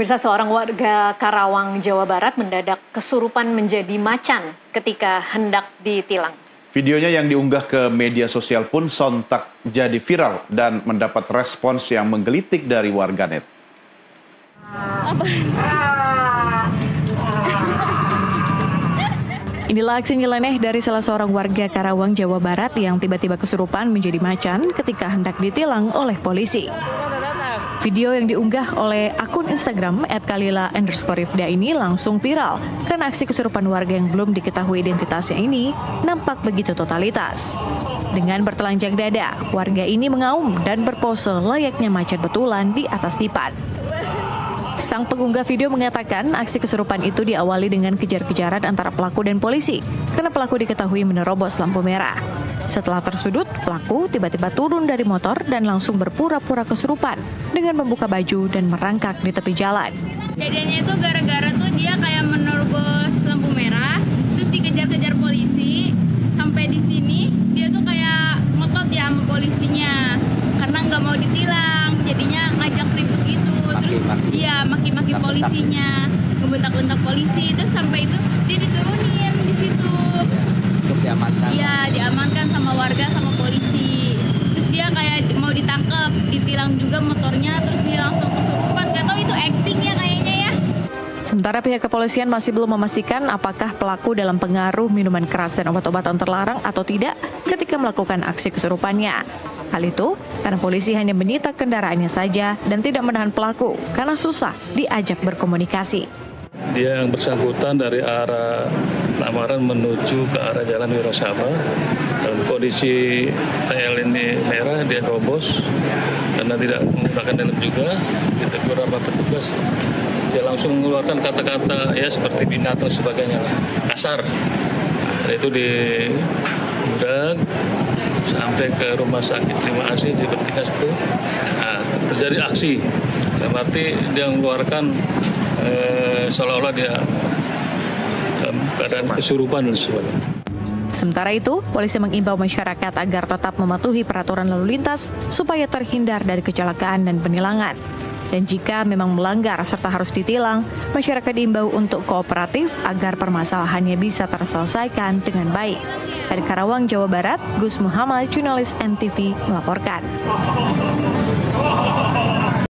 Pemirsa seorang warga Karawang, Jawa Barat mendadak kesurupan menjadi macan ketika hendak ditilang. Videonya yang diunggah ke media sosial pun sontak jadi viral dan mendapat respons yang menggelitik dari warganet. Inilah aksi nyeleneh dari salah seorang warga Karawang, Jawa Barat yang tiba-tiba kesurupan menjadi macan ketika hendak ditilang oleh polisi. Video yang diunggah oleh akun Instagram @kalila underscore ini langsung viral karena aksi kesurupan warga yang belum diketahui identitasnya ini nampak begitu totalitas. Dengan bertelanjang dada, warga ini mengaum dan berpose layaknya macan betulan di atas dipan. Sang pengunggah video mengatakan aksi kesurupan itu diawali dengan kejar-kejaran antara pelaku dan polisi karena pelaku diketahui menerobos lampu merah. Setelah tersudut, pelaku tiba-tiba turun dari motor dan langsung berpura-pura kesurupan dengan membuka baju dan merangkak di tepi jalan. Kejadiannya itu gara-gara tuh dia kayak menerobos lampu merah, terus dikejar-kejar polisi. Sampai di sini dia tuh kayak ngotot ya sama polisinya karena nggak mau ditilang, jadinya ngajak ribut gitu. Terus iya maki-maki polisinya, ngebentak-bentak polisi, terus sampai itu dia diturunin di situ. Untuk diamankan. Iya diamankan sama warga sama polisi. Terus dia kayak mau ditangkap, ditilang juga motornya, terus dia langsung kesurupan. Gak tau itu acting ya kayaknya ya. Sementara pihak kepolisian masih belum memastikan apakah pelaku dalam pengaruh minuman keras dan obat-obatan terlarang atau tidak ketika melakukan aksi kesurupannya. Hal itu karena polisi hanya menyita kendaraannya saja dan tidak menahan pelaku karena susah diajak berkomunikasi. Dia yang bersangkutan dari arah Lamaran menuju ke arah Jalan Wirosaba. Dan kondisi TL ini merah, dia robos karena tidak menggunakan helm juga. Ditegur beberapa petugas, dia langsung mengeluarkan kata-kata ya seperti binatang sebagainya kasar. Nah, itu di sampai ke rumah sakit terima kasih di Bertikas itu nah, terjadi aksi yang arti dia mengeluarkan eh, seolah-olah dia dalam keadaan kesurupan dan sebagainya. Sementara itu, polisi mengimbau masyarakat agar tetap mematuhi peraturan lalu lintas supaya terhindar dari kecelakaan dan penilangan. Dan jika memang melanggar serta harus ditilang, masyarakat diimbau untuk kooperatif agar permasalahannya bisa terselesaikan dengan baik. Dari Karawang, Jawa Barat, Gus Muhammad, jurnalis NTV melaporkan.